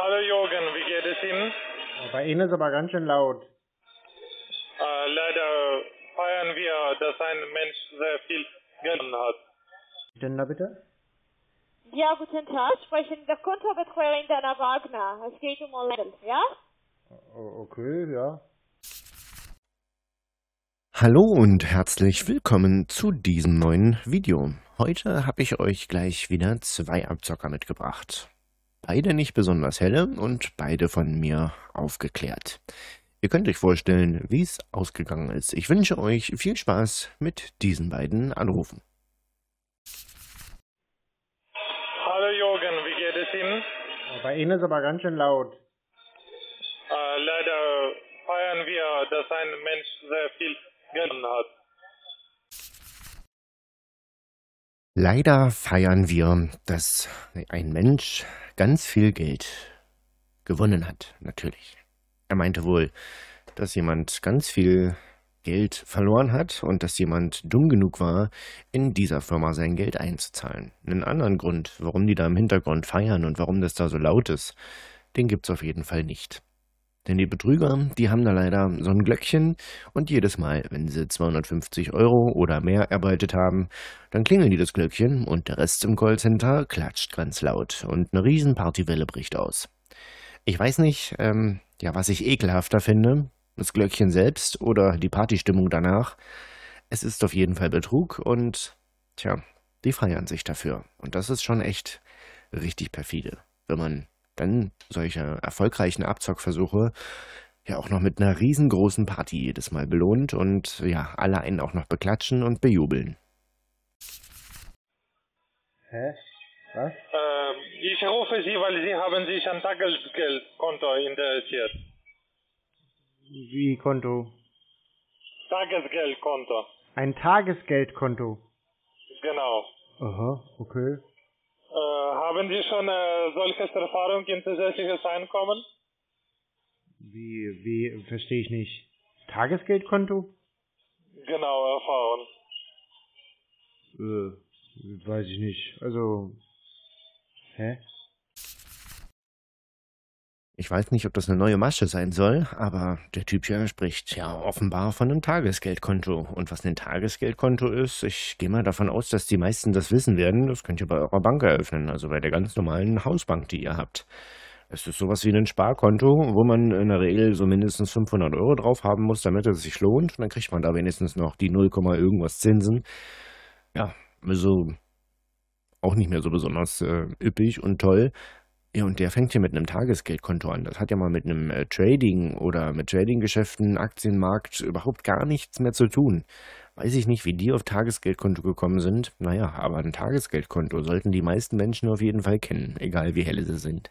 Hallo Jürgen, wie geht es Ihnen? Bei Ihnen ist aber ganz schön laut. Äh, leider feiern wir, dass ein Mensch sehr viel Geld hat. Denn da bitte? Ja, guten Tag. Sprechen der Kontobetreuerin Dana Wagner. Es geht um Level, ja? O- Okay, ja. Hallo und herzlich willkommen zu diesem neuen Video. Heute habe ich euch gleich wieder zwei Abzocker mitgebracht. Beide nicht besonders helle und beide von mir aufgeklärt. Ihr könnt euch vorstellen, wie es ausgegangen ist. Ich wünsche euch viel Spaß mit diesen beiden Anrufen. Hallo Jürgen, wie geht es Ihnen? Bei Ihnen ist aber ganz schön laut. Äh, leider feiern wir, dass ein Mensch sehr viel Geld hat. Leider feiern wir, dass ein Mensch ganz viel Geld gewonnen hat, natürlich. Er meinte wohl, dass jemand ganz viel Geld verloren hat und dass jemand dumm genug war, in dieser Firma sein Geld einzuzahlen. Einen anderen Grund, warum die da im Hintergrund feiern und warum das da so laut ist, den gibt's auf jeden Fall nicht. Denn die Betrüger, die haben da leider so ein Glöckchen und jedes Mal, wenn sie 250 Euro oder mehr erbeutet haben, dann klingeln die das Glöckchen und der Rest im Callcenter klatscht ganz laut und eine riesen Partywelle bricht aus. Ich weiß nicht, ähm, ja, was ich ekelhafter finde, das Glöckchen selbst oder die Partystimmung danach. Es ist auf jeden Fall Betrug und, tja, die feiern sich dafür. Und das ist schon echt richtig perfide, wenn man dann solche erfolgreichen Abzockversuche ja auch noch mit einer riesengroßen Party jedes Mal belohnt und ja, alle einen auch noch beklatschen und bejubeln. Hä? Was? Ähm, ich rufe Sie, weil Sie haben sich an Tagesgeldkonto interessiert. Wie Konto? Tagesgeldkonto, Ein Tagesgeldkonto. genau. Aha, okay. Äh, haben Sie schon äh, solches Erfahrung in zusätzliches Einkommen? Wie, wie, verstehe ich nicht. Tagesgeldkonto? Genau, Erfahrung. Äh, weiß ich nicht. Also, hä? Ich weiß nicht, ob das eine neue Masche sein soll, aber der Typ hier spricht ja offenbar von einem Tagesgeldkonto. Und was ein Tagesgeldkonto ist, ich gehe mal davon aus, dass die meisten das wissen werden. Das könnt ihr bei eurer Bank eröffnen, also bei der ganz normalen Hausbank, die ihr habt. Es ist sowas wie ein Sparkonto, wo man in der Regel so mindestens 500 Euro drauf haben muss, damit es sich lohnt. Und dann kriegt man da wenigstens noch die 0, irgendwas Zinsen. Ja, also auch nicht mehr so besonders äh, üppig und toll. Ja, und der fängt hier mit einem Tagesgeldkonto an. Das hat ja mal mit einem äh, Trading oder mit Tradinggeschäften, Aktienmarkt überhaupt gar nichts mehr zu tun. Weiß ich nicht, wie die auf Tagesgeldkonto gekommen sind. Naja, aber ein Tagesgeldkonto sollten die meisten Menschen auf jeden Fall kennen, egal wie helle sie sind.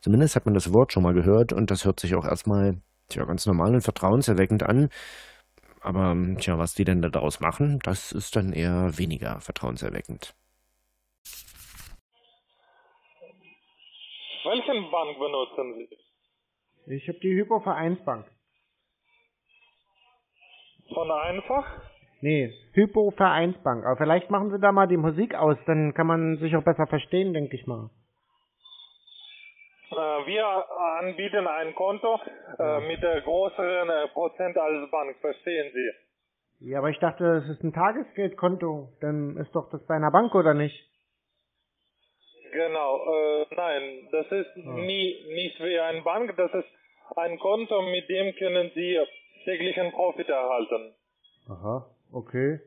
Zumindest hat man das Wort schon mal gehört und das hört sich auch erstmal tja, ganz normal und vertrauenserweckend an. Aber tja, was die denn da daraus machen, das ist dann eher weniger vertrauenserweckend. Welchen Bank benutzen Sie? Ich habe die Hypovereinsbank. Von einfach? Nee, Hypovereinsbank. Aber vielleicht machen Sie da mal die Musik aus, dann kann man sich auch besser verstehen, denke ich mal. Äh, wir anbieten ein Konto äh, mit der größeren äh, Prozent als Bank, verstehen Sie? Ja, aber ich dachte, es ist ein Tagesgeldkonto. Dann ist doch das bei einer Bank, oder nicht? Genau, äh, nein, das ist nie, nicht wie eine Bank, das ist ein Konto, mit dem können Sie täglichen Profit erhalten. Aha, okay.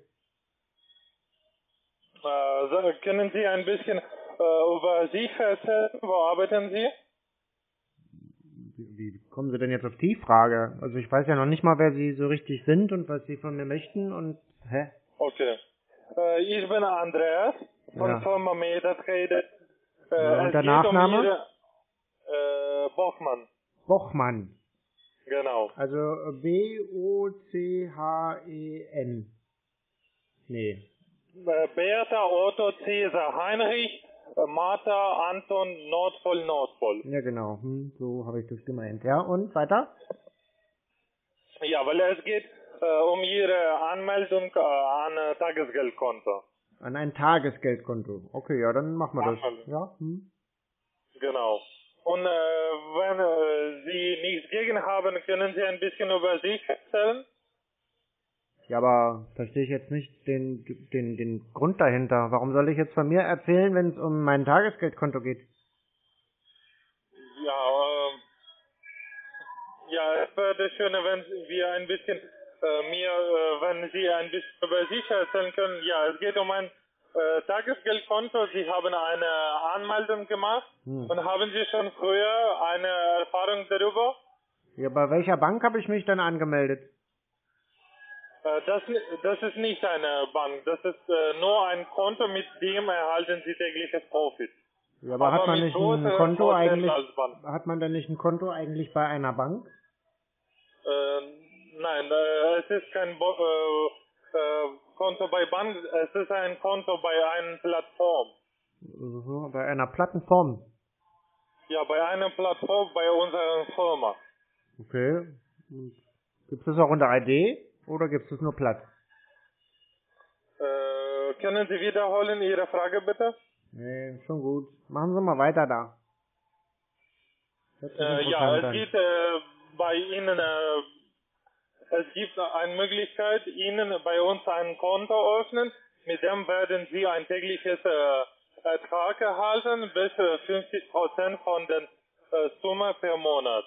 Äh, so, können Sie ein bisschen äh, über sich erzählen? Wo arbeiten Sie? Wie, wie kommen Sie denn jetzt auf die Frage? Also ich weiß ja noch nicht mal, wer Sie so richtig sind und was Sie von mir möchten und hä? Okay. Äh, ich bin Andreas von Ja. Firma MetaTrader. Äh, Ja, und der geht um Nachname? Ihre, äh, Bochmann, Bochmann. genau. Also B-O-C-H-E-N. Nee. Äh, Bertha, Otto, Cäsar, Heinrich, äh, Martha, Anton, Nordpol, Nordpol. Ja genau, hm, so habe ich das gemeint. Ja, und weiter? Ja, weil es geht äh, um Ihre Anmeldung äh, an äh, Tagesgeldkonto. An ein Tagesgeldkonto. Okay, ja, dann machen wir das. Machen wir. Ja, hm. Genau. Und äh, wenn äh, Sie nichts gegen haben, können Sie ein bisschen über sich erzählen? Ja, aber verstehe ich jetzt nicht den, den, den Grund dahinter. Warum soll ich jetzt von mir erzählen, wenn es um mein Tagesgeldkonto geht? Ja, ähm, ja, es wäre schöner, wenn wir ein bisschen äh, mir, äh, wenn Sie ein bisschen über sich erzählen können. Ja, es geht um ein äh, Tagesgeldkonto. Sie haben eine Anmeldung gemacht Hm. und haben Sie schon früher eine Erfahrung darüber? Ja, bei welcher Bank habe ich mich dann angemeldet? Äh, das, das ist nicht eine Bank, das ist äh, nur ein Konto, mit dem erhalten Sie tägliches Profit. Ja, aber, Aber hat man nicht ein Konto eigentlich, hat man denn nicht ein Konto eigentlich bei einer Bank? Nein, äh, es ist kein Bo äh, äh, Konto bei Bank, es ist ein Konto bei einer Plattform. Mhm, Bei einer Plattenform. Ja, bei einer Plattform bei unserer Firma. Okay. Gibt es das auch unter ID oder gibt es nur platt? Äh, können Sie wiederholen Ihre Frage bitte? Nee, schon gut. Machen Sie mal weiter da. Äh, ja, es gibt äh, bei Ihnen, äh, gibt eine Möglichkeit, Ihnen bei uns ein Konto öffnen. Mit dem werden Sie ein tägliches äh, Ertrag erhalten, bis äh, 50 Prozent von der äh, Summe per Monat.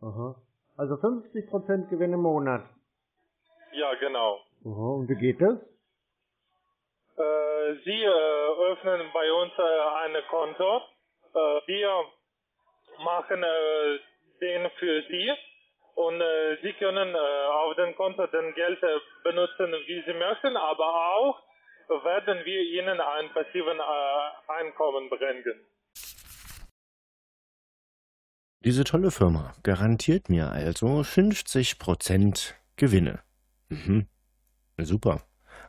Aha. Also 50% Gewinn im Monat. Ja, genau. Aha. Und wie geht das? Äh, Sie äh, öffnen bei uns äh, ein Konto. Äh, wir machen den für Sie und äh, Sie können äh, auf dem Konto den Geld äh, benutzen, wie Sie möchten, aber auch werden wir Ihnen ein passiven äh, Einkommen bringen. Diese tolle Firma garantiert mir also 50% Gewinne. Mhm. Super.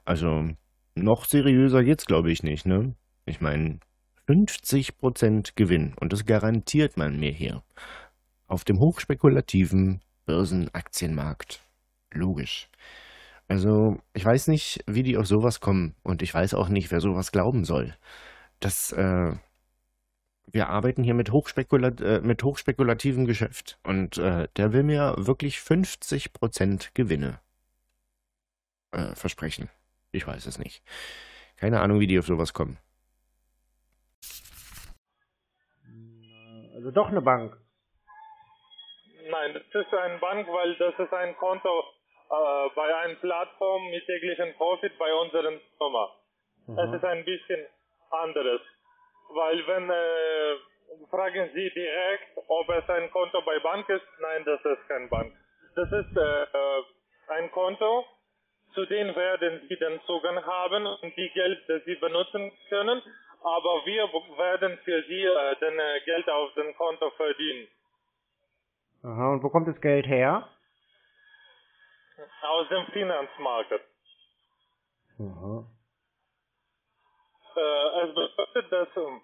Also noch seriöser geht's glaube ich nicht, ne? Ich meine 50% Gewinn und das garantiert man mir hier. Auf dem hochspekulativen Börsenaktienmarkt. Logisch. Also, ich weiß nicht, wie die auf sowas kommen und ich weiß auch nicht, wer sowas glauben soll. Das, äh, wir arbeiten hier mit, Hochspekulat äh, mit hochspekulativem Geschäft und äh, der will mir wirklich 50% Gewinne äh, versprechen. Ich weiß es nicht. Keine Ahnung, wie die auf sowas kommen. Also doch eine Bank. Nein, das ist ein Bank, weil das ist ein Konto äh, bei einer Plattform mit täglichen Profit bei unseren Firma. Es ist ein bisschen anderes. Weil wenn äh, fragen Sie direkt, ob es ein Konto bei Bank ist, nein, das ist kein Bank. Das ist äh, äh, ein Konto, zu dem werden Sie den Zugang haben und die Geld, das Sie benutzen können, aber wir werden für Sie äh, den äh, Geld auf dem Konto verdienen. Aha. Und wo kommt das Geld her? Aus dem Finanzmarkt. Aha. Äh, es bedeutet, dass ähm,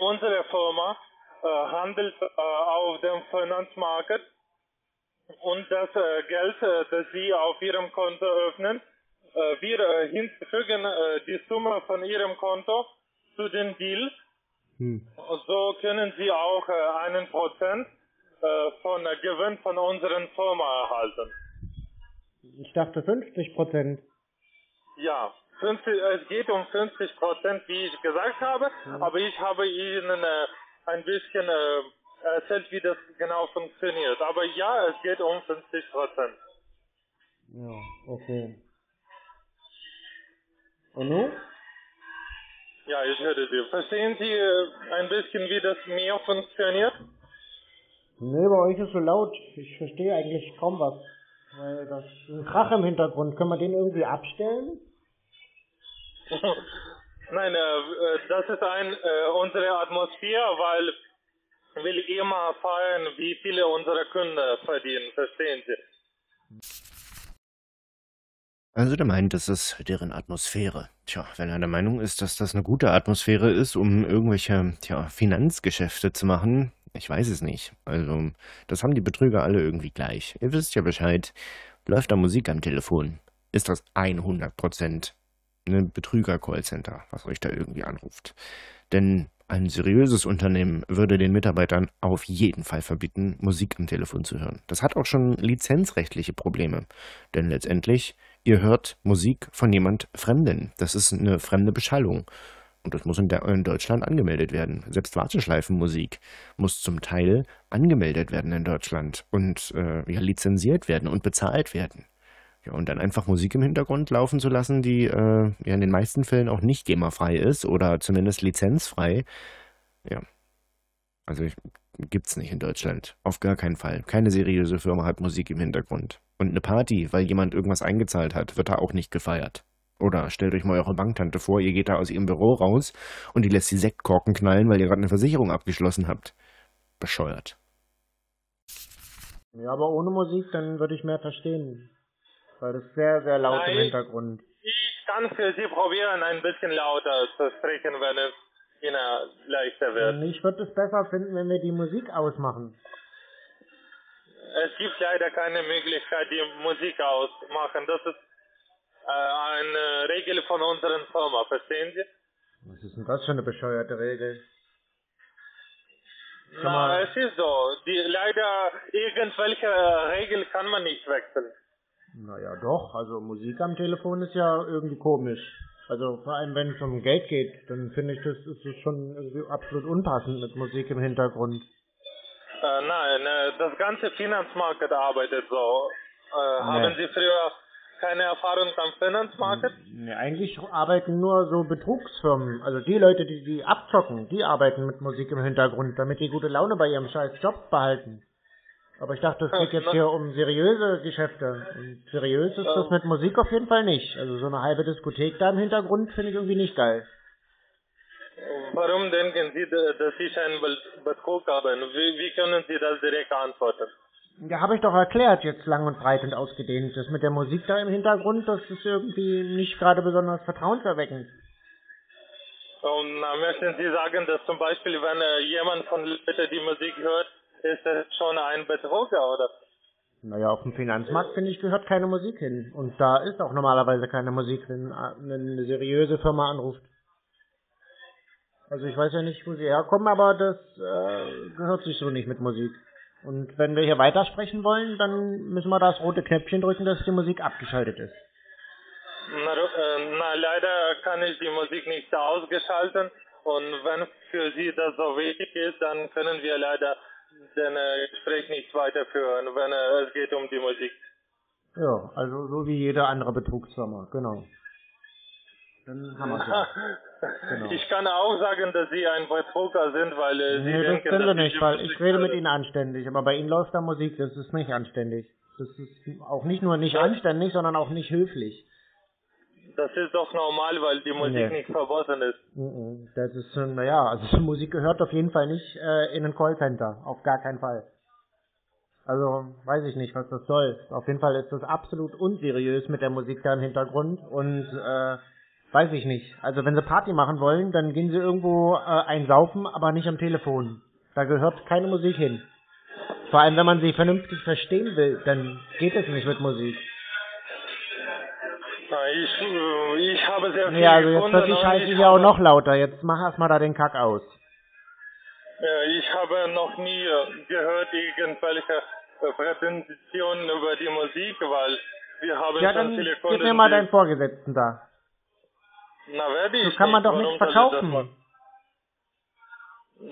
unsere Firma äh, handelt äh, auf dem Finanzmarkt und das äh, Geld, äh, das Sie auf Ihrem Konto öffnen, äh, wir hinzufügen die Summe von Ihrem Konto zu den Deals. Hm. So können Sie auch einen Prozent von äh, Gewinn von unseren Firma erhalten. Ich dachte 50 Prozent. Ja, 50, es geht um 50 Prozent, wie ich gesagt habe, aber ich habe Ihnen äh, ein bisschen äh, erzählt, wie das genau funktioniert. Aber ja, es geht um 50 Prozent. Ja, okay. Und nun? Ja, ich höre Sie. Verstehen Sie äh, ein bisschen, wie das mir funktioniert? Nee, bei euch ist so laut. Ich verstehe eigentlich kaum was. Weil das ist ein Krach im Hintergrund. Können wir den irgendwie abstellen? Nein, äh, äh, das ist ein, äh, unsere Atmosphäre, weil will immer feiern, wie viele unserer Kunden verdienen. Verstehen Sie? Also der meint, das ist deren Atmosphäre. Tja, wenn er der Meinung ist, dass das eine gute Atmosphäre ist, um irgendwelche tja, Finanzgeschäfte zu machen, ich weiß es nicht. Also, das haben die Betrüger alle irgendwie gleich. Ihr wisst ja Bescheid. Läuft da Musik am Telefon? Ist das 100% ein Betrüger-Callcenter, was euch da irgendwie anruft? Denn Ein seriöses Unternehmen würde den Mitarbeitern auf jeden Fall verbieten, Musik am Telefon zu hören. Das hat auch schon lizenzrechtliche Probleme. Denn letztendlich, ihr hört Musik von jemand Fremden. Das ist eine fremde Beschallung. Und das muss in, in Deutschland angemeldet werden. Selbst Warteschleifenmusik muss zum Teil angemeldet werden in Deutschland und äh, ja, lizenziert werden und bezahlt werden. Ja, und dann einfach Musik im Hintergrund laufen zu lassen, die äh, ja in den meisten Fällen auch nicht GEMA-frei ist oder zumindest lizenzfrei. Ja. Also gibt's nicht in Deutschland. Auf gar keinen Fall. Keine seriöse Firma hat Musik im Hintergrund. Und eine Party, weil jemand irgendwas eingezahlt hat, wird da auch nicht gefeiert. Oder stellt euch mal eure Banktante vor, ihr geht da aus ihrem Büro raus und die lässt die Sektkorken knallen, weil ihr gerade eine Versicherung abgeschlossen habt. Bescheuert. Ja, aber ohne Musik, dann würde ich mehr verstehen weil das sehr, sehr laut Nein, im Hintergrund. Ich kann für Sie probieren, ein bisschen lauter zu sprechen, wenn es Ihnen leichter wird. Ich würde es besser finden, wenn wir die Musik ausmachen. Es gibt leider keine Möglichkeit, die Musik ausmachen. Das ist eine Regel von unserer Firma, verstehen Sie? Was ist denn das für eine bescheuerte Regel? Na, es ist so. Die, leider irgendwelche Regeln kann man nicht wechseln. Naja, doch. Also Musik am Telefon ist ja irgendwie komisch. Also vor allem, wenn es um Geld geht, dann finde ich, das ist schon irgendwie absolut unpassend mit Musik im Hintergrund. Äh, nein, äh, das ganze Finanzmarkt arbeitet so. Äh, nee. Haben Sie früher keine Erfahrung am Finanzmarkt? Nee, eigentlich arbeiten nur so Betrugsfirmen. Also die Leute, die die abzocken, die arbeiten mit Musik im Hintergrund, damit die gute Laune bei ihrem scheiß Job behalten. Aber ich dachte, es geht jetzt hier um seriöse Geschäfte. Und seriös ist das mit Musik auf jeden Fall nicht. Also so eine halbe Diskothek da im Hintergrund finde ich irgendwie nicht geil. Warum denken Sie, dass ich einen Betrug habe? Wie, wie können Sie das direkt antworten? Ja, habe ich doch erklärt, jetzt lang und breit und ausgedehnt. Das mit der Musik da im Hintergrund, das ist irgendwie nicht gerade besonders vertrauenserweckend. Und na, möchten Sie sagen, dass zum Beispiel, wenn äh, jemand von Leuten die Musik hört, ist das schon ein Betrug, oder? Naja, auf dem Finanzmarkt, finde ich, gehört keine Musik hin. Und da ist auch normalerweise keine Musik, wenn eine seriöse Firma anruft. Also ich weiß ja nicht, wo sie herkommen, aber das äh, gehört sich so nicht mit Musik. Und wenn wir hier weitersprechen wollen, dann müssen wir das rote Knöpfchen drücken, dass die Musik abgeschaltet ist. Na, äh, na leider kann ich die Musik nicht ausgeschalten. Und wenn für Sie das so wichtig ist, dann können wir leider den äh, Gespräch nicht weiterführen, wenn äh, es geht um die Musik. Ja, also so wie jede andere Betrugsfirma, genau. Dann haben wir ja. genau. Ich kann auch sagen, dass Sie ein Betrüger sind, weil äh, Sie nee, denken, das sind Sie nicht, weil ich rede mit Ihnen anständig, aber bei Ihnen läuft da Musik, das ist nicht anständig. Das ist auch nicht nur nicht anständig, sondern auch nicht höflich. Das ist doch normal, weil die Musik nee. nicht verboten ist. Das ist, naja, also Musik gehört auf jeden Fall nicht äh, in ein Callcenter. Auf gar keinen Fall. Also, weiß ich nicht, was das soll. Auf jeden Fall ist das absolut unseriös mit der Musik da im Hintergrund und, äh, weiß ich nicht. Also, wenn sie Party machen wollen, dann gehen sie irgendwo äh, einsaufen, aber nicht am Telefon. Da gehört keine Musik hin. Vor allem, wenn man sie vernünftig verstehen will, dann geht es nicht mit Musik. Ich, äh, ich habe sehr viel Ja, also jetzt wird die Scheiße hier auch noch lauter. Jetzt mach erstmal da den Kack aus. Ich habe noch nie äh, gehört irgendwelche äh, Präsentationen über die Musik, weil wir haben ja, dann viele Kunden. Gib mir mal deinen Vorgesetzten da. Na, werde ich. So kann man doch nichts verkaufen.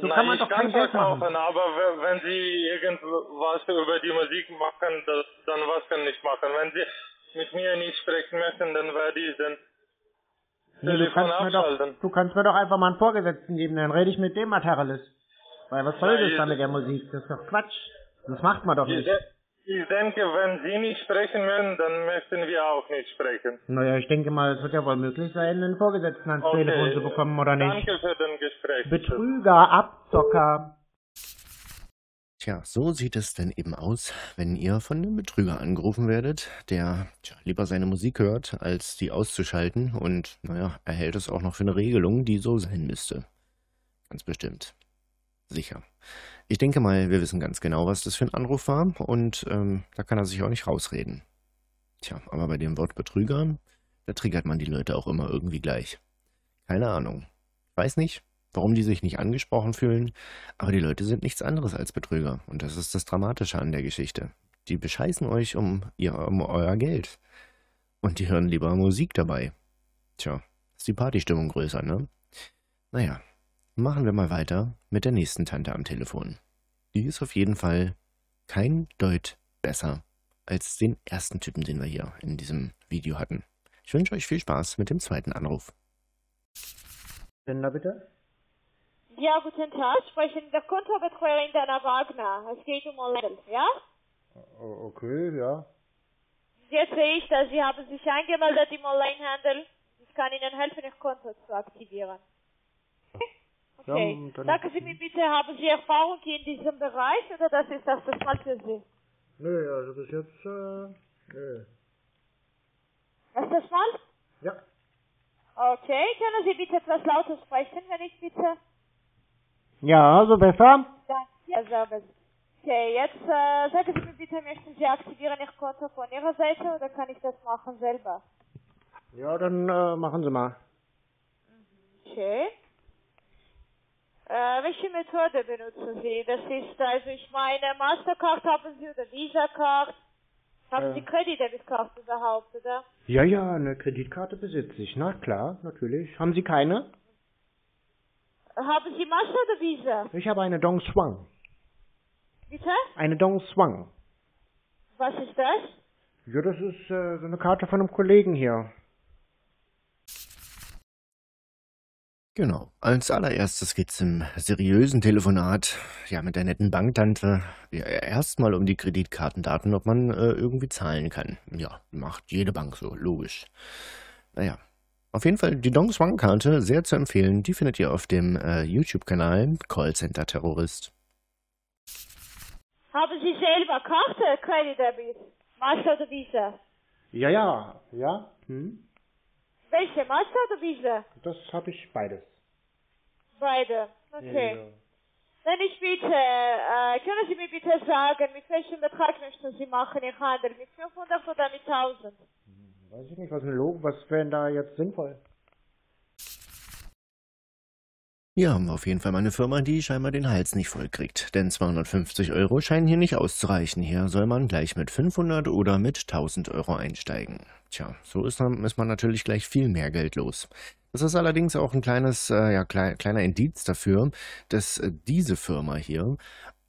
So kann man doch kein Geld verkaufen, machen. aber wenn Sie irgendwas über die Musik machen, das, dann was kann ich machen? Wenn Sie mit mir nicht sprechen möchten, dann werde ich dann nee, du kannst, mir doch, du kannst mir doch einfach mal einen Vorgesetzten geben, dann rede ich mit dem Materialis. Weil was soll ja, das da mit der Musik? Das ist doch Quatsch. Das macht man doch nicht. Ich denke, wenn Sie nicht sprechen wollen, dann möchten wir auch nicht sprechen. Naja, ich denke mal, es wird ja wohl möglich sein, einen Vorgesetzten ans okay. Telefon zu bekommen, oder nicht? Danke für den Gespräch. Betrüger, Abzocker. Tja, so sieht es denn eben aus, wenn ihr von einem Betrüger angerufen werdet, der tja, lieber seine Musik hört, als die auszuschalten und, naja, erhält es auch noch für eine Regelung, die so sein müsste. Ganz bestimmt. Sicher. Ich denke mal, wir wissen ganz genau, was das für ein Anruf war und ähm, da kann er sich auch nicht rausreden. Tja, aber bei dem Wort Betrüger, da triggert man die Leute auch immer irgendwie gleich. Keine Ahnung. Weiß nicht, warum die sich nicht angesprochen fühlen, aber die Leute sind nichts anderes als Betrüger. Und das ist das Dramatische an der Geschichte. Die bescheißen euch um, ihr, um euer Geld. Und die hören lieber Musik dabei. Tja, ist die Partystimmung größer, ne? Naja, machen wir mal weiter mit der nächsten Tante am Telefon. Die ist auf jeden Fall kein Deut besser als den ersten Typen, den wir hier in diesem Video hatten. Ich wünsche euch viel Spaß mit dem zweiten Anruf. Sender bitte? Ja, guten Tag. Sprechen der Kontobetreuerin Dana Wagner. Es geht um Olendl, ja? Okay, ja. Jetzt sehe ich, dass Sie haben sich angemeldet im Onlinehandel. Ich kann Ihnen helfen, Ihr Konto zu aktivieren. Okay. Ja, dann- Sagen Sie mir bitte, haben Sie Erfahrung in diesem Bereich oder das ist das das Mal für Sie? Nö, also bis jetzt, äh, nö. Was ist das Mal? Ja. Okay, können Sie bitte etwas lauter sprechen, wenn ich bitte? Ja, so besser? Danke. Ja, sehr gut. Okay, jetzt äh, sagen Sie mir bitte, möchten Sie aktivieren Ihr Konto von Ihrer Seite oder kann ich das machen selber? Ja, dann äh, machen Sie mal. Okay. Äh, welche Methode benutzen Sie? Das ist, also ich meine, Mastercard haben Sie oder Visa-Card? Haben Äh. Sie Credit-Debit-Card überhaupt, oder? Ja, ja, eine Kreditkarte besitze ich. Na klar, natürlich. Haben Sie keine? Haben Sie Master oder Visa? Ich habe eine Dong Swang. Bitte? Eine Dong Swang. Was ist das? Ja, das ist äh, so eine Karte von einem Kollegen hier. Genau. Als allererstes geht's im seriösen Telefonat, ja, mit der netten Banktante, ja, erstmal um die Kreditkartendaten, ob man äh, irgendwie zahlen kann. Ja, macht jede Bank so, logisch. Naja. Auf jeden Fall die Dong Swang Karte, sehr zu empfehlen, die findet ihr auf dem äh, YouTube-Kanal Callcenter Terrorist. Haben Sie selber Karte, Credit-Debit? Master oder Visa? Ja, ja. Ja? Hm? Welche, Master oder Visa? Das habe ich beides. Beide. Okay. Ja. Wenn ich bitte, äh, können Sie mir bitte sagen, mit welchem Betrag möchten Sie machen Ihr Handel? Mit 500 oder mit 1000? Weiß ich nicht, was was wäre denn da jetzt sinnvoll? Hier haben wir auf jeden Fall mal eine Firma, die scheinbar den Hals nicht voll kriegt. Denn 250 Euro scheinen hier nicht auszureichen. Hier soll man gleich mit 500 oder mit 1000 Euro einsteigen. Tja, so ist, ist man natürlich gleich viel mehr Geld los. Das ist allerdings auch ein kleines, äh, ja, klei kleiner Indiz dafür, dass äh, diese Firma hier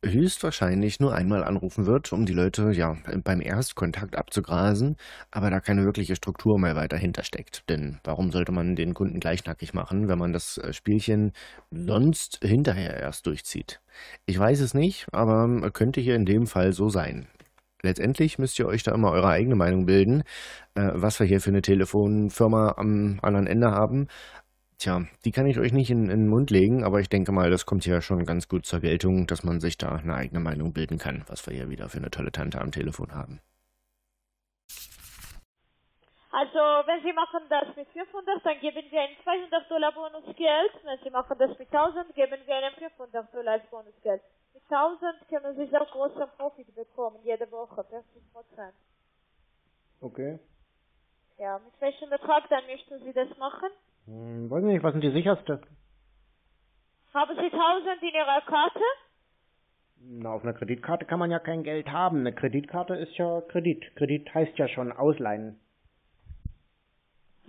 höchstwahrscheinlich nur einmal anrufen wird, um die Leute ja beim Erstkontakt abzugrasen, aber da keine wirkliche Struktur mehr weiter hintersteckt. Denn warum sollte man den Kunden gleich nackig machen, wenn man das äh, Spielchen sonst hinterher erst durchzieht? Ich weiß es nicht, aber ähm, könnte hier in dem Fall so sein. Letztendlich müsst ihr euch da immer eure eigene Meinung bilden, äh, was wir hier für eine Telefonfirma am anderen Ende haben. Tja, die kann ich euch nicht in, in den Mund legen, aber ich denke mal, das kommt hier schon ganz gut zur Geltung, dass man sich da eine eigene Meinung bilden kann, was wir hier wieder für eine tolle Tante am Telefon haben. Also, wenn Sie machen das mit 500, dann geben wir Ihnen 200 Dollar Bonusgeld. Wenn Sie machen das mit 1000, geben wir Ihnen 500 Dollar als Bonusgeld. Mit 1000 können Sie sehr großen Profit bekommen, jede Woche, 50 Prozent. Okay. Ja, mit welchem Betrag dann möchten Sie das machen? Hm, weiß nicht, was sind die sicherste? Haben Sie 1000 in Ihrer Karte? Na, auf einer Kreditkarte kann man ja kein Geld haben. Eine Kreditkarte ist ja Kredit. Kredit heißt ja schon ausleihen.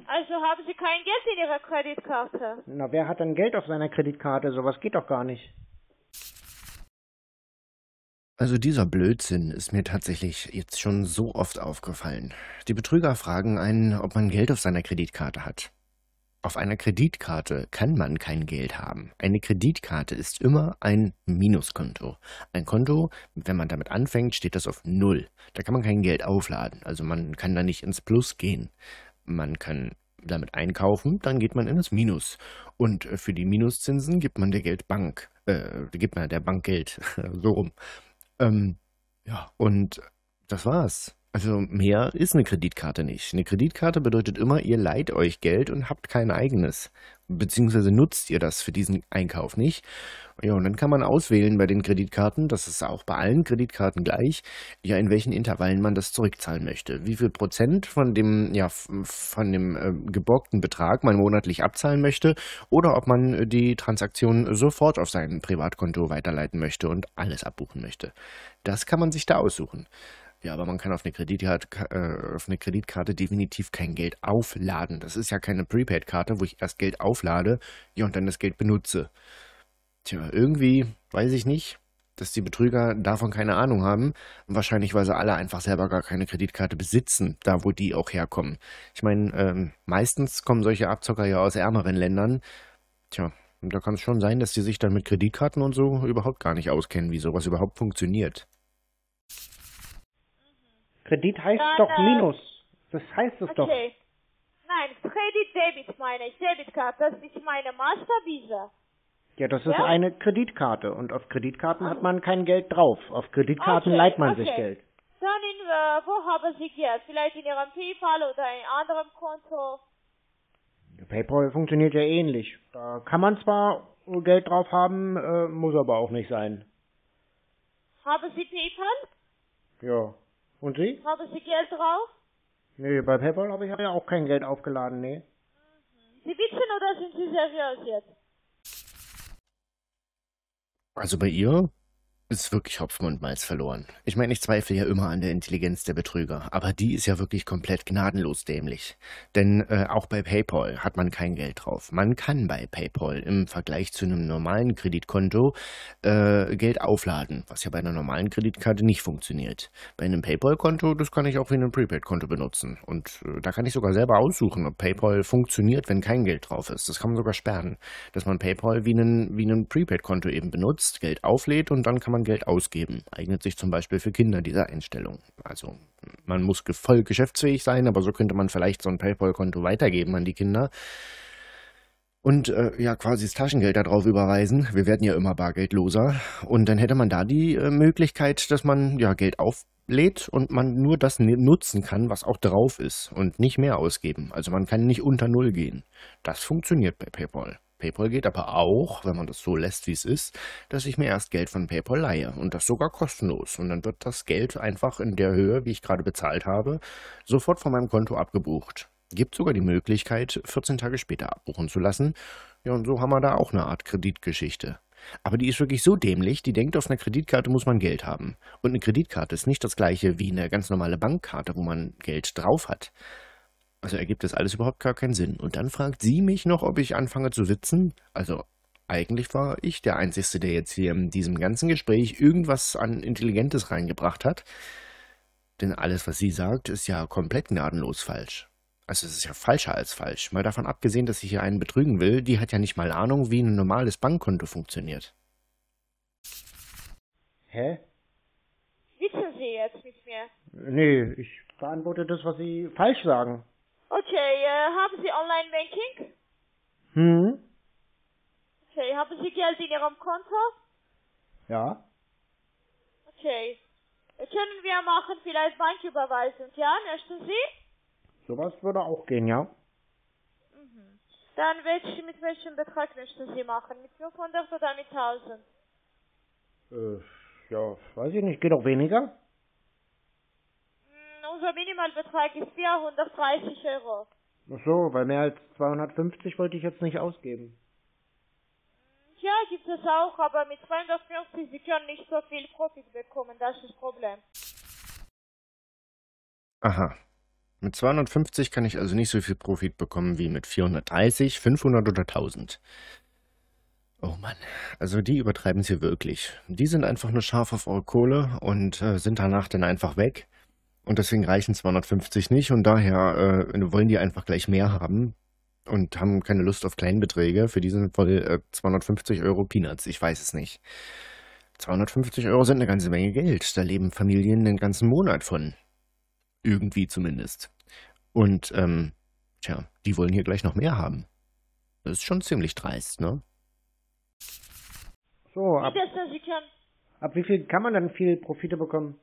Also haben Sie kein Geld in Ihrer Kreditkarte? Na, wer hat denn Geld auf seiner Kreditkarte? Sowas geht doch gar nicht. Also dieser Blödsinn ist mir tatsächlich jetzt schon so oft aufgefallen. Die Betrüger fragen einen, ob man Geld auf seiner Kreditkarte hat. Auf einer Kreditkarte kann man kein Geld haben. Eine Kreditkarte ist immer ein Minuskonto. Ein Konto, wenn man damit anfängt, steht das auf Null. Da kann man kein Geld aufladen. Also man kann da nicht ins Plus gehen. Man kann damit einkaufen, dann geht man in das Minus. Und äh, für die Minuszinsen gibt man der Geldbank, äh, gibt man der Bank Geld. so rum. Ähm, ja, und das war's. Also mehr ist eine Kreditkarte nicht. Eine Kreditkarte bedeutet immer, ihr leiht euch Geld und habt kein eigenes. Beziehungsweise nutzt ihr das für diesen Einkauf nicht. Ja, und dann kann man auswählen bei den Kreditkarten, das ist auch bei allen Kreditkarten gleich, ja, in welchen Intervallen man das zurückzahlen möchte. Wie viel Prozent von dem, ja, von dem äh, geborgten Betrag man monatlich abzahlen möchte oder ob man die Transaktion sofort auf sein Privatkonto weiterleiten möchte und alles abbuchen möchte. Das kann man sich da aussuchen. Ja, aber man kann auf eine, Kreditkarte, äh, auf eine Kreditkarte definitiv kein Geld aufladen. Das ist ja keine Prepaid-Karte, wo ich erst Geld auflade, ja, und dann das Geld benutze. Tja, irgendwie weiß ich nicht, dass die Betrüger davon keine Ahnung haben. Wahrscheinlich, weil sie alle einfach selber gar keine Kreditkarte besitzen, da wo die auch herkommen. Ich meine, ähm, meistens kommen solche Abzocker ja aus ärmeren Ländern. Tja, da kann es schon sein, dass die sich dann mit Kreditkarten und so überhaupt gar nicht auskennen, wie sowas überhaupt funktioniert. Kredit heißt Dann, doch Minus. Das heißt es okay. doch. Nein, Kredit Debit meine ich. Debitkarte, das ist meine Master Visa. Ja, das ist ja? eine Kreditkarte und auf Kreditkarten hat man kein Geld drauf. Auf Kreditkarten okay, leiht man okay. sich Geld. Dann in, äh, wo haben Sie Geld? Vielleicht in Ihrem PayPal oder in anderem Konto? PayPal funktioniert ja ähnlich. Da kann man zwar Geld drauf haben, äh, muss aber auch nicht sein. Haben Sie PayPal? Ja. Und Sie? Haben Sie Geld drauf? Nee, bei PayPal habe ich ja auch kein Geld aufgeladen, nee. Sie wissen oder sind Sie seriös jetzt? Also bei ihr ist wirklich Hopfen und Malz verloren. Ich meine, ich zweifle ja immer an der Intelligenz der Betrüger, aber die ist ja wirklich komplett gnadenlos dämlich. Denn äh, auch bei PayPal hat man kein Geld drauf. Man kann bei PayPal im Vergleich zu einem normalen Kreditkonto äh, Geld aufladen, was ja bei einer normalen Kreditkarte nicht funktioniert. Bei einem PayPal-Konto, das kann ich auch wie ein Prepaid-Konto benutzen. Und äh, da kann ich sogar selber aussuchen, ob PayPal funktioniert, wenn kein Geld drauf ist. Das kann man sogar sperren, dass man PayPal wie ein, wie ein Prepaid-Konto eben benutzt, Geld auflädt und dann kann man Geld ausgeben. Eignet sich zum Beispiel für Kinder diese Einstellung. Also man muss voll geschäftsfähig sein, aber so könnte man vielleicht so ein PayPal-Konto weitergeben an die Kinder. Und äh, ja, quasi das Taschengeld darauf überweisen. Wir werden ja immer bargeldloser. Und dann hätte man da die äh, Möglichkeit, dass man ja Geld auflädt und man nur das nutzen kann, was auch drauf ist und nicht mehr ausgeben. Also man kann nicht unter Null gehen. Das funktioniert bei PayPal. PayPal geht aber auch, wenn man das so lässt, wie es ist, dass ich mir erst Geld von PayPal leihe und das sogar kostenlos. Und dann wird das Geld einfach in der Höhe, wie ich gerade bezahlt habe, sofort von meinem Konto abgebucht. Gibt sogar die Möglichkeit, 14 Tage später abbuchen zu lassen. Ja, und so haben wir da auch eine Art Kreditgeschichte. Aber die ist wirklich so dämlich, die denkt, auf einer Kreditkarte muss man Geld haben. Und eine Kreditkarte ist nicht das gleiche wie eine ganz normale Bankkarte, wo man Geld drauf hat. Also ergibt das alles überhaupt gar keinen Sinn. Und dann fragt sie mich noch, ob ich anfange zu sitzen. Also eigentlich war ich der Einzige, der jetzt hier in diesem ganzen Gespräch irgendwas an Intelligentes reingebracht hat. Denn alles, was sie sagt, ist ja komplett gnadenlos falsch. Also es ist ja falscher als falsch. Mal davon abgesehen, dass ich hier einen betrügen will, die hat ja nicht mal Ahnung, wie ein normales Bankkonto funktioniert. Hä? Wissen Sie jetzt nicht mehr? Nee, ich beantworte das, was Sie falsch sagen. Okay, äh, haben Sie Online-Banking? Hm? Okay, haben Sie Geld in Ihrem Konto? Ja. Okay. Können wir machen vielleicht Banküberweisung, ja? Möchten Sie? Sowas würde auch gehen, ja. Mhm. Dann welche, mit welchem Betrag möchten Sie machen? Mit 500 oder mit 1000? Äh, ja, weiß ich nicht. Geht auch weniger? Unser Minimalbetrag ist 430 Euro. Ach so, weil mehr als 250 wollte ich jetzt nicht ausgeben. Ja, gibt es auch, aber mit 250 Sie können nicht so viel Profit bekommen, das ist das Problem. Aha. Mit 250 kann ich also nicht so viel Profit bekommen wie mit 430, 500 oder 1000. Oh Mann, also die übertreiben es hier wirklich. Die sind einfach nur scharf auf eure Kohle und äh, sind danach dann einfach weg. Und deswegen reichen 250 nicht und daher äh, wollen die einfach gleich mehr haben und haben keine Lust auf Kleinbeträge. Für die sind wohl äh, 250 Euro Peanuts. Ich weiß es nicht. 250 Euro sind eine ganze Menge Geld. Da leben Familien den ganzen Monat von. Irgendwie zumindest. Und, ähm, tja, die wollen hier gleich noch mehr haben. Das ist schon ziemlich dreist, ne? So, ab, ab wie viel kann man dann viel Profite bekommen?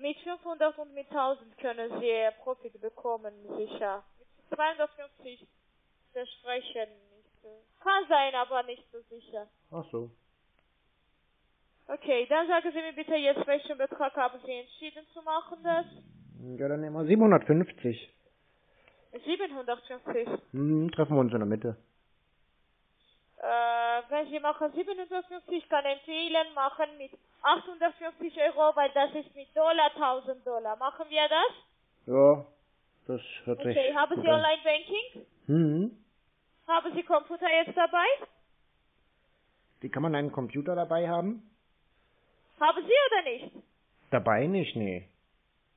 Mit 500 und mit 1000 können Sie Profit bekommen, sicher. Mit 250 versprechen nicht. Kann sein, aber nicht so sicher. Ach so. Okay, dann sagen Sie mir bitte jetzt, welchen Betrag haben Sie entschieden zu machen, das? Ja, dann nehmen wir 750. 750. Hm, treffen wir uns in der Mitte. Äh, wenn Sie machen 750, kann empfehlen, machen mit 850 Euro, weil das ist mit Dollar 1000 Dollar. Machen wir das? Ja, das hört sich Okay, haben Sie an. Online-Banking? Hm. Haben Sie Computer jetzt dabei? Wie kann man einen Computer dabei haben? Haben Sie oder nicht? Dabei nicht, nee.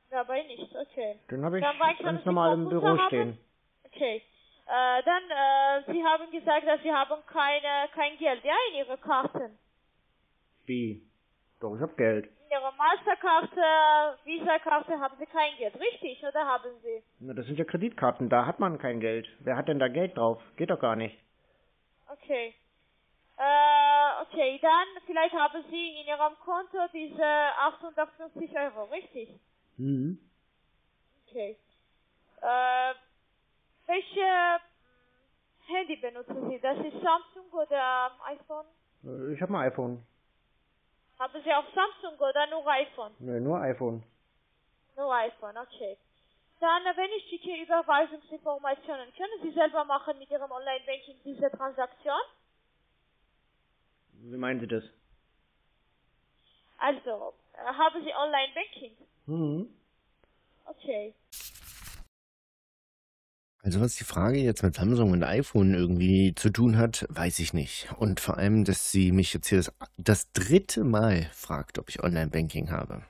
Dabei nicht, okay. Den habe ich Dann können ganz normal im Büro haben? stehen. Okay. Äh, dann, äh, Sie haben gesagt, dass Sie haben keine, kein Geld, ja, in Ihre Karten. Wie? Doch, ich hab Geld. In Ihrer Masterkarte, Visa-Karte haben Sie kein Geld, richtig, oder haben Sie? Na, das sind ja Kreditkarten, da hat man kein Geld. Wer hat denn da Geld drauf? Geht doch gar nicht. Okay. Äh, okay, dann vielleicht haben Sie in Ihrem Konto diese 850 Euro, richtig? Hm. Okay. Äh, welche Handy benutzen Sie? Das ist Samsung oder iPhone? Äh, Ich hab ein iPhone. Haben Sie auch Samsung oder nur iPhone? Nee, nur iPhone. Nur iPhone, okay. Dann, äh, wenn ich schicke Überweisungsinformationen, können Sie selber machen mit Ihrem Online-Banking diese Transaktion? Wie meinen Sie das? Also, äh, haben Sie Online-Banking? Hm. Okay. Also was die Frage jetzt mit Samsung und iPhone irgendwie zu tun hat, weiß ich nicht. Und vor allem, dass sie mich jetzt hier das, das dritte Mal fragt, ob ich Online-Banking habe.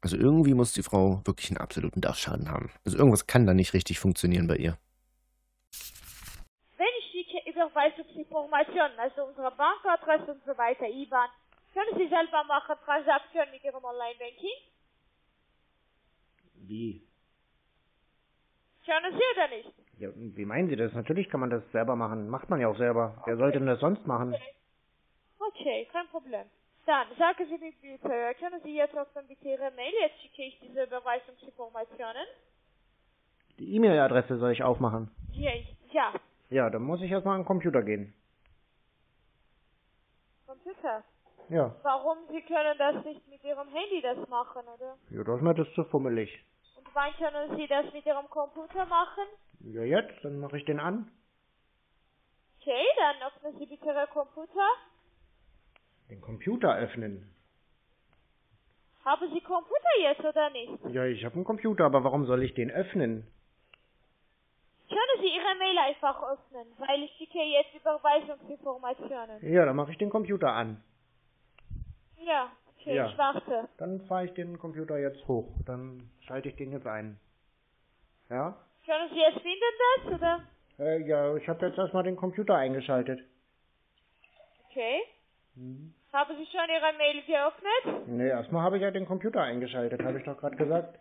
Also irgendwie muss die Frau wirklich einen absoluten Dachschaden haben. Also irgendwas kann da nicht richtig funktionieren bei ihr. Wenn ich schicke Überweisungsinformationen, also unsere Bankadresse und so weiter, IBAN, können Sie selber machen Transaktionen mit Ihrem Online-Banking? Wie? Können Sie oder nicht? Ja, wie meinen Sie das? Natürlich kann man das selber machen. Macht man ja auch selber. Wer sollte denn das sonst machen? Okay, kein Problem. Dann sagen Sie mir bitte, können Sie jetzt öffnen bitte Ihre Mail? Jetzt schicke ich diese Überweisungsinformationen. Die E-Mail-Adresse soll ich aufmachen. Hier, ja, Ja, dann muss ich erstmal an den Computer gehen. Computer. Ja. Warum Sie können das nicht mit Ihrem Handy das machen, oder? Ja, das ist mir das zu fummelig. Wann können Sie das mit Ihrem Computer machen? Ja, jetzt? Dann mache ich den an. Okay, dann öffnen Sie bitte Ihren Computer. Den Computer öffnen. Haben Sie Computer jetzt oder nicht? Ja, ich habe einen Computer, aber warum soll ich den öffnen? Können Sie Ihre Mail einfach öffnen, weil ich schicke jetzt Überweisungsinformationen. Ja, dann mache ich den Computer an. Ja, okay, Ja. ich warte. Dann fahre ich den Computer jetzt hoch. Dann schalte ich den jetzt ein. Ja? Können Sie es finden das, oder? Äh, ja, ich habe jetzt erstmal den Computer eingeschaltet. Okay. Mhm. Haben Sie schon Ihre Mail geöffnet? Nee, erstmal habe ich ja den Computer eingeschaltet, habe ich doch gerade gesagt.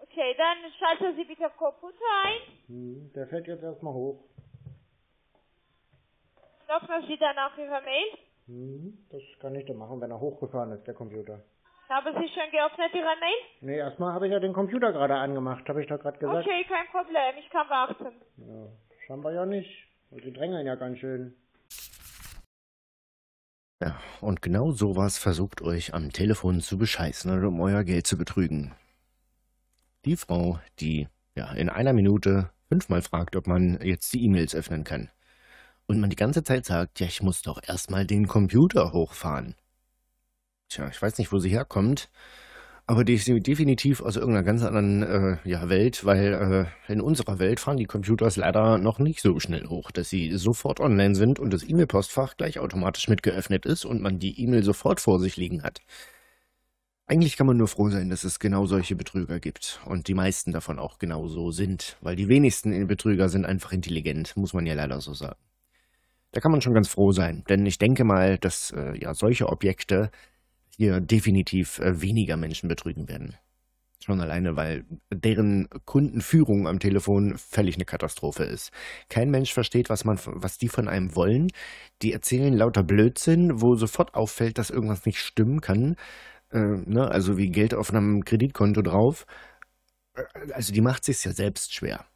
Okay, dann schalten Sie bitte Computer ein. Hm, der fährt jetzt erstmal hoch. Öffnen Sie danach Ihre Mail. Hm, das kann ich dann machen, wenn er hochgefahren ist, der Computer. Haben Sie schon geöffnet Ihre Mail? Nee, erstmal habe ich ja den Computer gerade angemacht, habe ich doch gerade gesagt. Okay, kein Problem, ich kann warten. Ja, scheinbar ja nicht. Und die drängeln ja ganz schön. Ja, und genau sowas versucht euch am Telefon zu bescheißen oder um euer Geld zu betrügen. Die Frau, die ja in einer Minute fünfmal fragt, ob man jetzt die E-Mails öffnen kann. Und man die ganze Zeit sagt, ja, ich muss doch erstmal den Computer hochfahren. Tja, ich weiß nicht, wo sie herkommt, aber die ist definitiv aus irgendeiner ganz anderen äh, ja, Welt, weil äh, in unserer Welt fahren die Computers leider noch nicht so schnell hoch, dass sie sofort online sind und das E-Mail-Postfach gleich automatisch mit geöffnet ist und man die E-Mail sofort vor sich liegen hat. Eigentlich kann man nur froh sein, dass es genau solche Betrüger gibt und die meisten davon auch genau so sind, weil die wenigsten Betrüger sind einfach intelligent, muss man ja leider so sagen. Da kann man schon ganz froh sein, denn ich denke mal, dass äh, ja solche Objekte hier definitiv äh, weniger Menschen betrügen werden. Schon alleine, weil deren Kundenführung am Telefon völlig eine Katastrophe ist. Kein Mensch versteht, was man, was die von einem wollen. Die erzählen lauter Blödsinn, wo sofort auffällt, dass irgendwas nicht stimmen kann. äh, ne, also wie Geld auf einem Kreditkonto drauf. Äh, also die macht sich ja selbst schwer.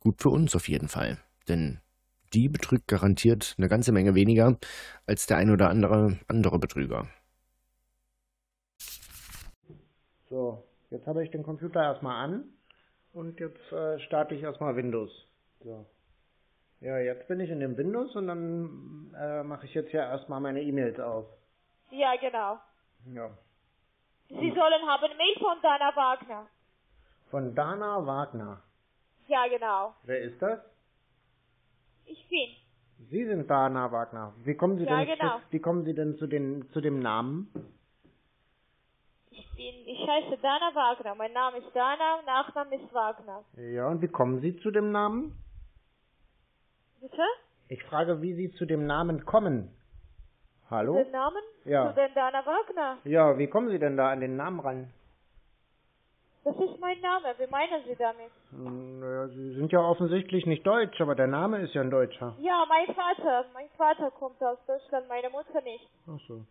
Gut für uns auf jeden Fall, denn die betrügt garantiert eine ganze Menge weniger als der ein oder andere andere Betrüger. So, jetzt habe ich den Computer erstmal an und jetzt äh, starte ich erstmal Windows. So. Ja, jetzt bin ich in dem Windows und dann äh, mache ich jetzt ja erstmal meine E-Mails auf. Ja, genau. Ja. Sie sollen haben Mail von Dana Wagner. Von Dana Wagner. Ja, genau. Wer ist das? Ich bin. Sie sind Dana Wagner. Wie kommen Sie Ja, denn genau. zu, wie kommen Sie denn zu den zu dem Namen? Ich bin, ich heiße Dana Wagner. Mein Name ist Dana, Nachname ist Wagner. Ja, und wie kommen Sie zu dem Namen? Bitte? Ich frage, wie Sie zu dem Namen kommen. Hallo? Den Namen? Ja. Zu den Dana Wagner. Ja, wie kommen Sie denn da an den Namen ran? Das ist mein Name. Wie meinen Sie damit? Hm, Naja, Sie sind ja offensichtlich nicht deutsch, aber der Name ist ja ein Deutscher. Ja, mein Vater. Mein Vater kommt aus Deutschland, meine Mutter nicht. Ach so.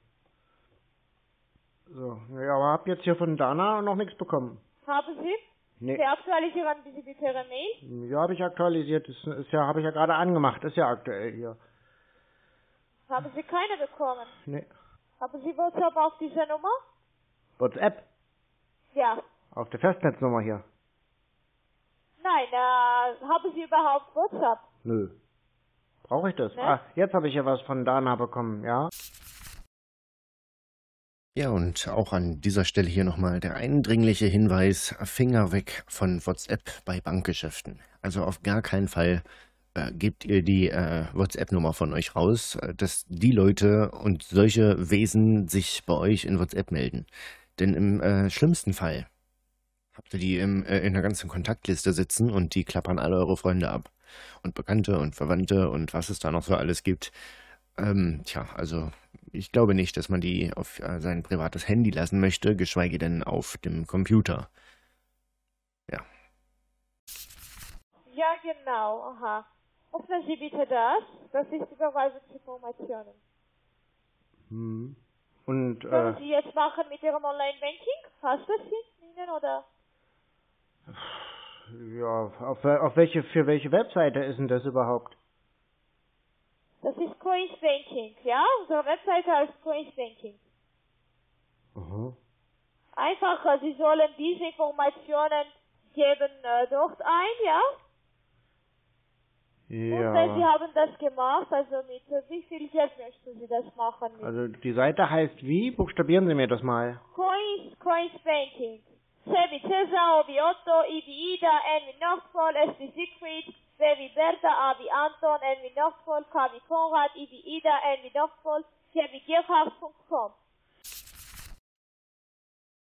So, ja, aber hab jetzt hier von Dana noch nichts bekommen. Haben Sie? Nee. Sie aktualisieren Sie bitte Ihre Mail? Ja, habe ich aktualisiert. Das ist ja, habe ich ja gerade angemacht. Ist ja aktuell hier. Haben Sie keine bekommen? Nee. Haben Sie WhatsApp auf diese Nummer? WhatsApp. Ja. Auf der Festnetznummer hier. Nein, äh, haben Sie überhaupt WhatsApp? Nö. Brauche ich das? Ne? Ah, jetzt habe ich ja was von Dana bekommen, ja? Ja, und auch an dieser Stelle hier nochmal der eindringliche Hinweis, Finger weg von WhatsApp bei Bankgeschäften. Also auf gar keinen Fall äh, gebt ihr die äh, WhatsApp-Nummer von euch raus, äh, dass die Leute und solche Wesen sich bei euch in WhatsApp melden. Denn im äh, schlimmsten Fall habt ihr die im, äh, in der ganzen Kontaktliste sitzen und die klappern alle eure Freunde ab. Und Bekannte und Verwandte und was es da noch so alles gibt. Ähm, tja, also ich glaube nicht, dass man die auf äh, sein privates Handy lassen möchte, geschweige denn auf dem Computer. Ja. Ja, genau. Aha. Öffnen Sie bitte das. Das ist Überweisungsinformationen. Hm. Und, äh, Sie jetzt machen mit Ihrem Online-Banking? Passt das Ihnen oder? Ja, auf, auf welche, für welche Webseite ist denn das überhaupt? Das ist Coins Banking, ja? Unsere Webseite heißt Coins Banking. Aha. Einfach, Sie sollen diese Informationen geben äh, dort ein, ja? Und äh, Sie Ja. haben das gemacht, also mit äh, wie viel Geld möchten Sie das machen? Mit Also die Seite heißt wie? Buchstabieren Sie mir das mal. Coins, Coins Banking. C wie Cäsar, O wie Otto, I wie Ida, N wie Nordpol, S wie Siegfried, B wie Bertha, A wie Anton, N wie Nordpol, K wie Konrad, I wie Ida, N wie Nordpol, G wie Gerhard.com.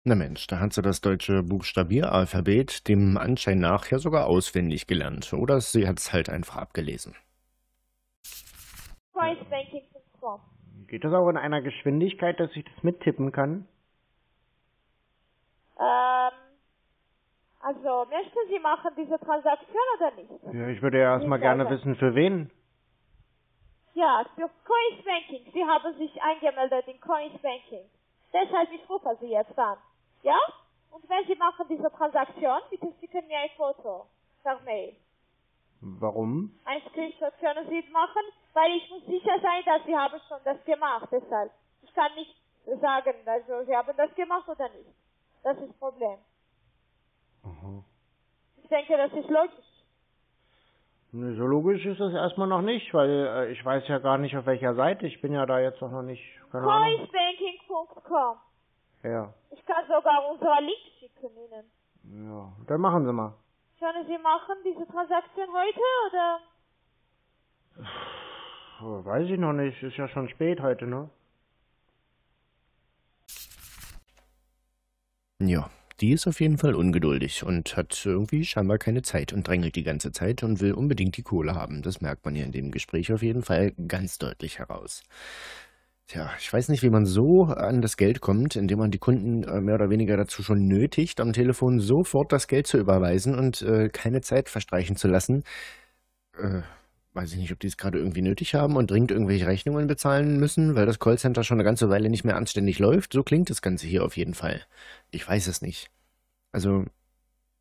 Na Mensch, da hat sie das deutsche Buchstabieralphabet dem Anschein nach ja sogar auswendig gelernt. Oder sie hat es halt einfach abgelesen. Geht das auch in einer Geschwindigkeit, dass ich das mittippen kann? Ähm, also, möchten Sie machen diese Transaktion oder nicht? Ja, ich würde ja erstmal gerne wissen, für wen. Ja, für Coinsbanking. Sie haben sich angemeldet in Coinsbanking. Deshalb, ich rufe Sie jetzt an. Ja? Und wenn Sie machen diese Transaktion, bitte schicken mir ein Foto per Mail. Warum? Ein Screenshot können Sie machen, weil ich muss sicher sein, dass Sie haben schon das gemacht. Deshalb, ich kann nicht sagen, also Sie haben das gemacht oder nicht. Das ist das Problem. Ich denke, das ist logisch. Nee, so logisch ist das erstmal noch nicht, weil äh, ich weiß ja gar nicht auf welcher Seite. Ich bin ja da jetzt auch noch nicht. Coinsbanking.com. Ja. Ich kann sogar unsere Link schicken Ihnen. Ja. Dann machen Sie mal. Können Sie machen diese Transaktion heute oder? Weiß ich noch nicht. Ist ja schon spät heute, ne? Ja, die ist auf jeden Fall ungeduldig und hat irgendwie scheinbar keine Zeit und drängelt die ganze Zeit und will unbedingt die Kohle haben. Das merkt man hier in dem Gespräch auf jeden Fall ganz deutlich heraus. Tja, ich weiß nicht, wie man so an das Geld kommt, indem man die Kunden äh, mehr oder weniger dazu schon nötigt, am Telefon sofort das Geld zu überweisen und äh, keine Zeit verstreichen zu lassen. Äh, weiß ich nicht, ob die es gerade irgendwie nötig haben und dringend irgendwelche Rechnungen bezahlen müssen, weil das Callcenter schon eine ganze Weile nicht mehr anständig läuft. So klingt das Ganze hier auf jeden Fall. Ich weiß es nicht. Also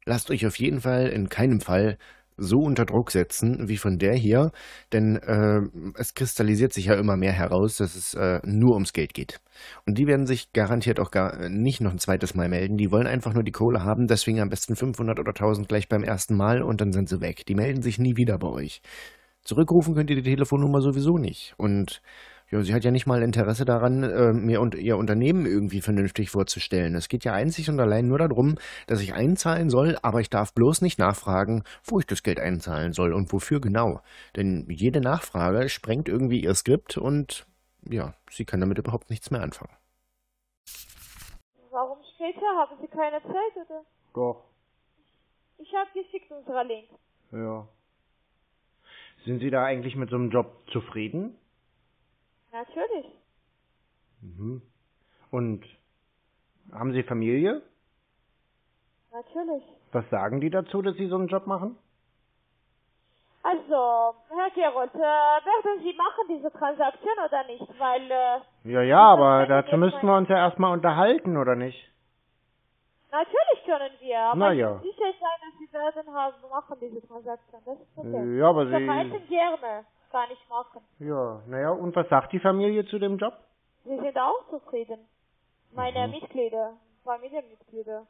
lasst euch auf jeden Fall in keinem Fall so unter Druck setzen wie von der hier, denn äh, es kristallisiert sich ja immer mehr heraus, dass es äh, nur ums Geld geht. Und die werden sich garantiert auch gar nicht noch ein zweites Mal melden. Die wollen einfach nur die Kohle haben, deswegen am besten 500 oder 1000 gleich beim ersten Mal und dann sind sie weg. Die melden sich nie wieder bei euch. Zurückrufen könnt ihr die Telefonnummer sowieso nicht. Und ja, sie hat ja nicht mal Interesse daran, äh, mir und ihr Unternehmen irgendwie vernünftig vorzustellen. Es geht ja einzig und allein nur darum, dass ich einzahlen soll, aber ich darf bloß nicht nachfragen, wo ich das Geld einzahlen soll und wofür genau. Denn jede Nachfrage sprengt irgendwie ihr Skript und ja, sie kann damit überhaupt nichts mehr anfangen. Warum später? Haben Sie keine Zeit, oder? Doch, Ich habe geschickt unsere Link. ja. Sind Sie da eigentlich mit so einem Job zufrieden? Natürlich. Mhm. Und haben Sie Familie? Natürlich. Was sagen die dazu, dass Sie so einen Job machen? Also, Herr Gerold, äh, werden Sie machen diese Transaktion oder nicht? Weil, äh, Ja, ja, aber dazu müssten wir uns ja erstmal unterhalten, oder nicht? Natürlich können wir, aber Na ich bin sicher sein, dass Sie werden haben, machen diese Transaktion. Das ist okay. Ja, aber Sie... hätten gerne, kann ich machen. Ja, naja, und was sagt die Familie zu dem Job? Sie sind auch zufrieden. Meine Mhm. Mitglieder, Familienmitglieder.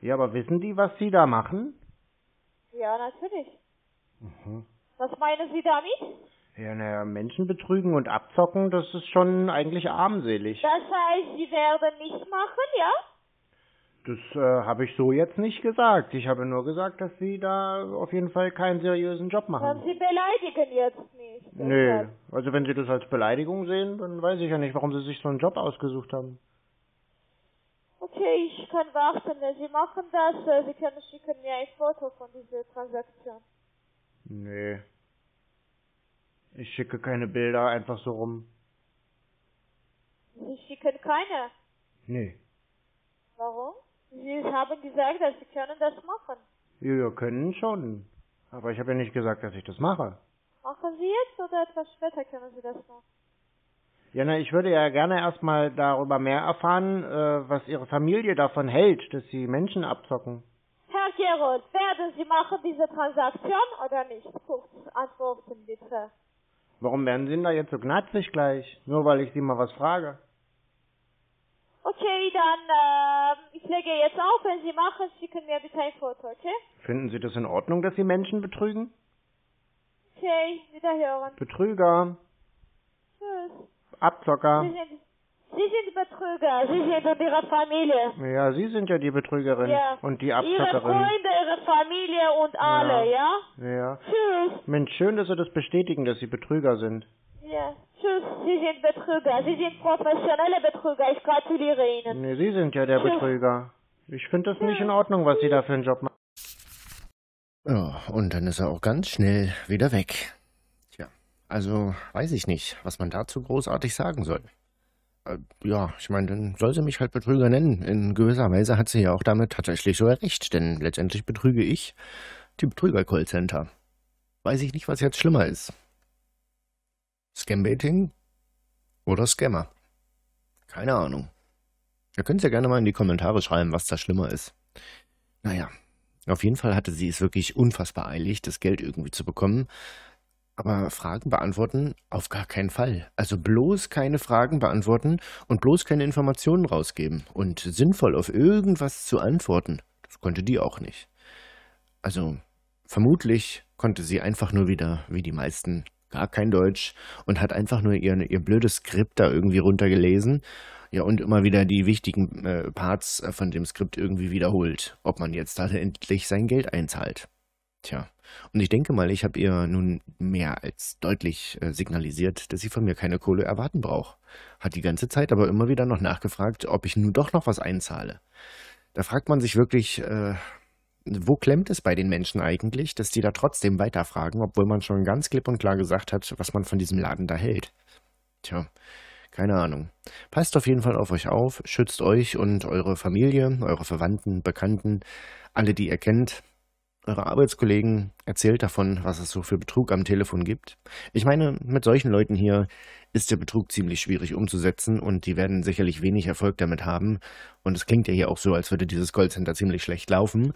Ja, aber wissen die, was Sie da machen? Ja, natürlich. Mhm. Was meinen Sie damit? Ja, naja, Menschen betrügen und abzocken, das ist schon eigentlich armselig. Das heißt, Sie werden nicht machen, ja? Das äh, habe ich so jetzt nicht gesagt. Ich habe nur gesagt, dass Sie da auf jeden Fall keinen seriösen Job machen. Sie beleidigen jetzt nicht. Nee, Deshalb. also wenn Sie das als Beleidigung sehen, dann weiß ich ja nicht, warum Sie sich so einen Job ausgesucht haben. Okay, ich kann warten. Sie machen das, äh, Sie können schicken mir ein Foto von dieser Transaktion. Nee. Ich schicke keine Bilder einfach so rum. Sie schicken keine. Nee. Warum? Sie haben gesagt, dass Sie können das machen. Wir können schon. Aber ich habe ja nicht gesagt, dass ich das mache. Machen Sie jetzt oder etwas später können Sie das machen? Ja, na, ich würde ja gerne erstmal darüber mehr erfahren, äh, was Ihre Familie davon hält, dass Sie Menschen abzocken. Herr Gerold, werden Sie machen diese Transaktion oder nicht? Kurz antworten bitte. Warum werden Sie denn da jetzt so gnatzig gleich? Nur weil ich Sie mal was frage. Okay, dann, äh, ich lege jetzt auf. Wenn Sie machen, schicken mir bitte ein Foto, okay? Finden Sie das in Ordnung, dass Sie Menschen betrügen? Okay, wiederhören. Betrüger, Tschüss. Abzocker. Sie sind, Sie sind Betrüger. Sie sind und Ihre Familie. Ja, Sie sind ja die Betrügerin Ja. und die Ihre Abzockerin. Freunde, Ihre Familie und alle, ja? Ja. Tschüss. Mensch, schön, dass Sie das bestätigen, dass Sie Betrüger sind. Ja, tschüss. Sie sind Betrüger. Sie sind professionelle Betrüger. Ich gratuliere Ihnen. Nee, Sie sind ja der Betrüger. Ich finde das nicht in Ordnung, was Sie da für einen Job machen. Ja, und dann ist er auch ganz schnell wieder weg. Tja, also weiß ich nicht, was man dazu großartig sagen soll. Äh, ja, ich meine, dann soll sie mich halt Betrüger nennen. In gewisser Weise hat sie ja auch damit tatsächlich sogar recht, denn letztendlich betrüge ich die Betrüger-Callcenter. Weiß ich nicht, was jetzt schlimmer ist. Scambaiting oder Scammer? Keine Ahnung. Ihr könnt ja gerne mal in die Kommentare schreiben, was da schlimmer ist. Naja, auf jeden Fall hatte sie es wirklich unfassbar eilig, das Geld irgendwie zu bekommen. Aber Fragen beantworten auf gar keinen Fall. Also bloß keine Fragen beantworten und bloß keine Informationen rausgeben. Und sinnvoll auf irgendwas zu antworten, das konnte die auch nicht. Also vermutlich konnte sie einfach nur wieder, wie die meisten, gar kein Deutsch und hat einfach nur ihr, ihr blödes Skript da irgendwie runtergelesen. Ja, und immer wieder die wichtigen äh, Parts äh, von dem Skript irgendwie wiederholt, ob man jetzt da endlich sein Geld einzahlt. Tja, und ich denke mal, ich habe ihr nun mehr als deutlich äh, signalisiert, dass sie von mir keine Kohle erwarten braucht. Hat die ganze Zeit aber immer wieder noch nachgefragt, ob ich nun doch noch was einzahle. Da fragt man sich wirklich, äh, wo klemmt es bei den Menschen eigentlich, dass die da trotzdem weiterfragen, obwohl man schon ganz klipp und klar gesagt hat, was man von diesem Laden da hält. Tja, keine Ahnung. Passt auf jeden Fall auf euch auf, schützt euch und eure Familie, eure Verwandten, Bekannten, alle, die ihr kennt. eure Arbeitskollegen, erzählt davon, was es so für Betrug am Telefon gibt. Ich meine, mit solchen Leuten hier ist der Betrug ziemlich schwierig umzusetzen und die werden sicherlich wenig Erfolg damit haben. Und es klingt ja hier auch so, als würde dieses Callcenter ziemlich schlecht laufen.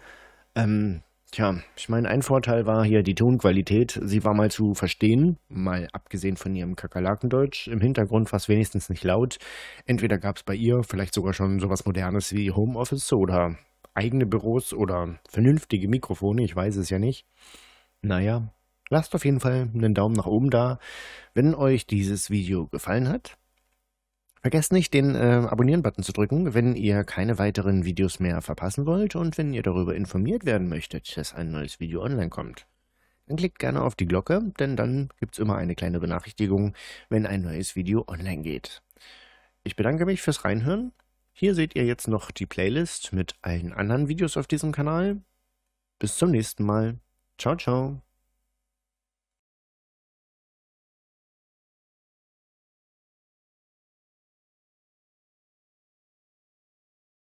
Ähm, tja, ich meine, ein Vorteil war hier die Tonqualität. Sie war mal zu verstehen, mal abgesehen von ihrem Kakerlakendeutsch. Im Hintergrund war es wenigstens nicht laut. Entweder gab es bei ihr vielleicht sogar schon sowas Modernes wie Homeoffice oder eigene Büros oder vernünftige Mikrofone, ich weiß es ja nicht. Naja, lasst auf jeden Fall einen Daumen nach oben da, wenn euch dieses Video gefallen hat. Vergesst nicht, den äh, Abonnieren-Button zu drücken, wenn ihr keine weiteren Videos mehr verpassen wollt und wenn ihr darüber informiert werden möchtet, dass ein neues Video online kommt. Dann klickt gerne auf die Glocke, denn dann gibt es immer eine kleine Benachrichtigung, wenn ein neues Video online geht. Ich bedanke mich fürs Reinhören hier seht ihr jetzt noch die Playlist mit allen anderen Videos auf diesem Kanal. Bis zum nächsten Mal. Ciao, ciao.